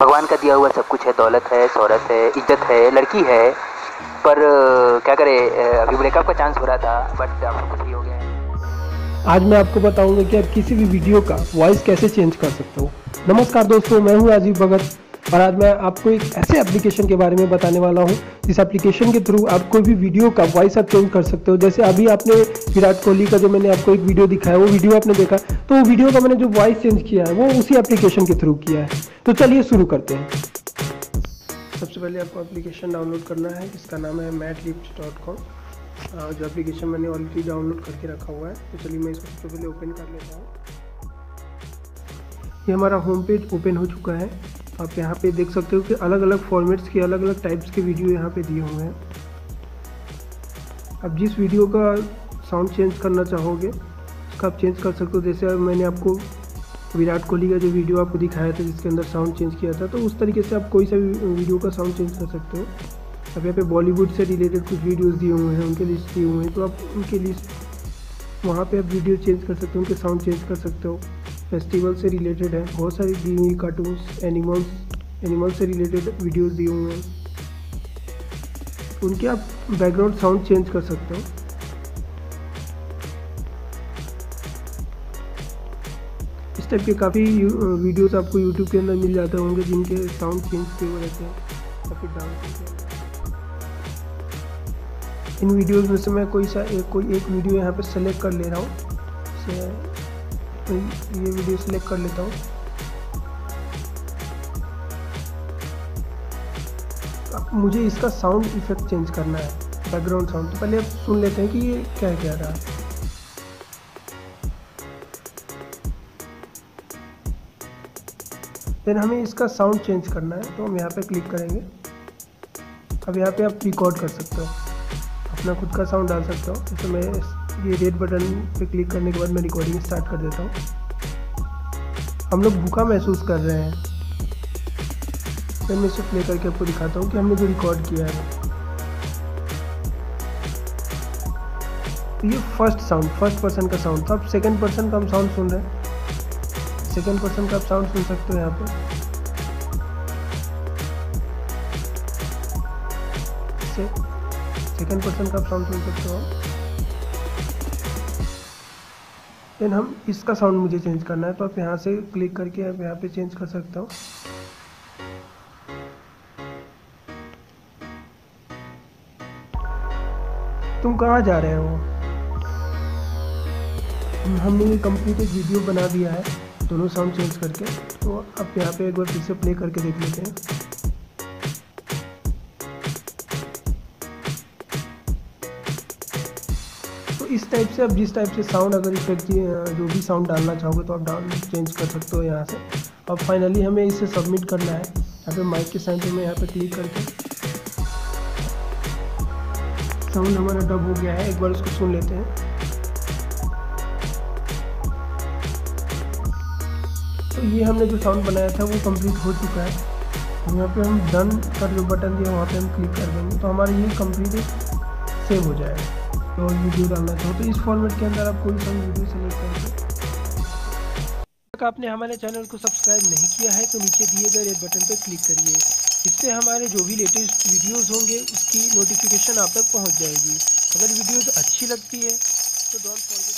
भगवान का दिया हुआ सब कुछ है, दौलत है, शहरत है, इज़्ज़त है, लड़की है, पर क्या करे अभी ब्रेकअप का चांस हो रहा था बट कुछ भी हो गया है। आज मैं आपको बताऊँगा कि आप किसी भी वीडियो का वॉइस कैसे चेंज कर सकते हो। नमस्कार दोस्तों, मैं हूँ राजीव भगत। और आज मैं आपको एक ऐसे एप्लीकेशन के बारे में बताने वाला हूँ, जिस एप्लीकेशन के थ्रू आप कोई भी वीडियो का वॉइस आप चेंज कर सकते हो। जैसे अभी आपने विराट कोहली का जो मैंने आपको एक वीडियो दिखाया, वो वीडियो आपने देखा तो वो वीडियो का मैंने जो वॉइस चेंज किया है, वो उसी एप्लीकेशन के थ्रू किया है। तो चलिए शुरू करते हैं। सबसे पहले आपको एप्लीकेशन डाउनलोड करना है जिसका नाम है मैट लिप्स डॉट कॉम जो एप्लीकेशन मैंने ऑलरेडी डाउनलोड करके रखा हुआ है तो चलिए मैं इसको सबसे पहले ओपन कर लेता हूँ। ये हमारा होम पेज ओपन हो चुका है। आप यहाँ पे देख सकते हो कि अलग अलग फॉर्मेट्स के अलग अलग टाइप्स के वीडियो यहाँ पे दिए हुए हैं। अब जिस वीडियो का साउंड चेंज करना चाहोगे, उसका आप चेंज कर सकते हो। जैसे मैंने आपको विराट कोहली का जो वीडियो आपको दिखाया था, जिसके अंदर साउंड चेंज किया था तो उस तरीके से आप कोई सा वीडियो का साउंड चेंज कर सकते हो। अब यहाँ पे बॉलीवुड से रिलेटेड कुछ वीडियोस दिए हुए हैं, उनके लिस्ट दिए हुए हैं तो आप उनके लिस्ट वहाँ पे आप वीडियो चेंज कर सकते हो, उनके साउंड चेंज कर सकते हो। फेस्टिवल से रिलेटेड है। बहुत सारी दी हुई कार्टून्स एनिमल्स एनिमल्स से रिलेटेड वीडियोस दिए हुए हैं। उनके आप बैकग्राउंड साउंड चेंज कर सकते हो। इस टाइप के काफ़ी वीडियोस आपको यूट्यूब के अंदर मिल जाते होंगे, जिनके साउंड चेंज किए हुए रहते हैं फिर डांस इन वीडियोस में से मैं कोई सा, एक, कोई एक वीडियो यहाँ पे सेलेक्ट कर ले रहा हूँ। तो ये वीडियो सेलेक्ट कर लेता हूँ। मुझे इसका साउंड इफ़ेक्ट चेंज करना है बैकग्राउंड साउंड तो पहले आप सुन लेते हैं कि ये क्या कह रहा है। फिर हमें इसका साउंड चेंज करना है तो हम यहाँ पे क्लिक करेंगे। अब यहाँ पे आप रिकॉर्ड कर सकते हो, अपना खुद का साउंड डाल सकते हो जैसे मैं ये रेड बटन पे क्लिक करने के बाद मैं रिकॉर्डिंग स्टार्ट कर देता हूँ। हम लोग भूखा महसूस कर रहे हैं। फिर मैं इसे प्ले करके आपको दिखाता हूँ कि हमने जो रिकॉर्ड किया है। तो ये फ़र्स्ट साउंड फ़र्स्ट पर्सन का साउंड था। अब सेकंड पर्सन का हम साउंड सुन रहे हैं। सेकंड पर्सन का आप साउंड सुन सकते हो यहाँ पे। सेकंड पर्सन का आप साउंड सुन सकते हो। देन हम इसका साउंड मुझे चेंज करना है तो आप यहाँ से क्लिक करके आप यहाँ पे चेंज कर सकते हो। तुम कहाँ जा रहे हो? हमने ये कंप्लीट एक वीडियो बना दिया है, दोनों साउंड चेंज करके तो आप यहाँ पे एक बार फिर से प्ले करके देख लेते हैं। इस टाइप से आप जिस टाइप से साउंड अगर इफ़ेक्ट जो भी साउंड डालना चाहोगे तो आप डाल चेंज कर सकते हो यहाँ से। अब फाइनली हमें इसे सबमिट करना है। यहाँ पे माइक के साइन मैं यहाँ पे क्लिक करके। साउंड हमारा डब हो गया है। एक बार उसको सुन लेते हैं। तो ये हमने जो साउंड बनाया था वो कंप्लीट हो चुका है। यहाँ पे हम डन का जो बटन दिया वहाँ पे हम क्लिक कर देंगे। तो हमारा ये कंप्लीट सेव हो जाएगा। तो वीडियो डालना चाहो तो इस फॉर्मेट के अंदर आप कोई वीडियो सेलेक्ट कर आपने हमारे चैनल को सब्सक्राइब नहीं किया है तो नीचे दिए गए रेड बटन पर क्लिक करिए। इससे हमारे जो भी लेटेस्ट वीडियोस होंगे, उसकी नोटिफिकेशन आप तक पहुँच जाएगी। अगर वीडियो अच्छी लगती है तो डोंट फॉरगेट